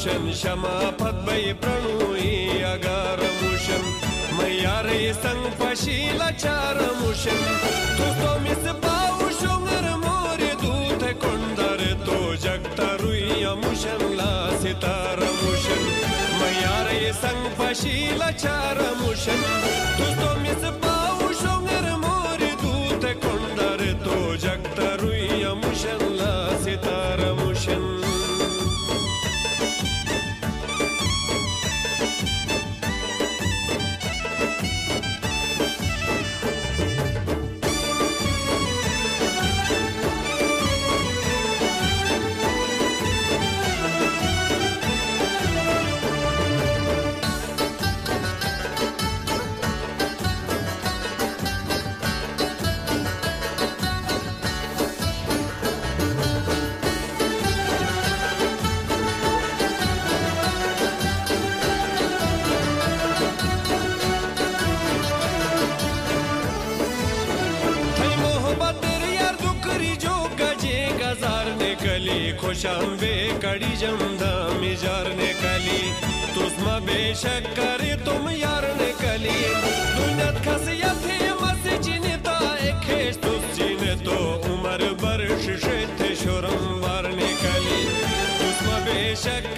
प्रभूषण क्षमा पद्मय प्रणुहि अगारमुषं मयारय सङ्गशीलचारमुषं तुमिस तो पावुषुङ्गर मोर्य दूत कुन्दर तो जगतरुयमुषं लासितारमुषं मयारय सङ्गशीलचारमुषं तुमिस खुशांबे कड़ी जमदा मिजार ने कली। तुस्मा बेशक करे तुम यार ने कली। दुनिया खसिया थी मस जीने ता खेस तुस जीने तो उम्र बरश थे शोरम बार ने कली। तुस्मा बेशक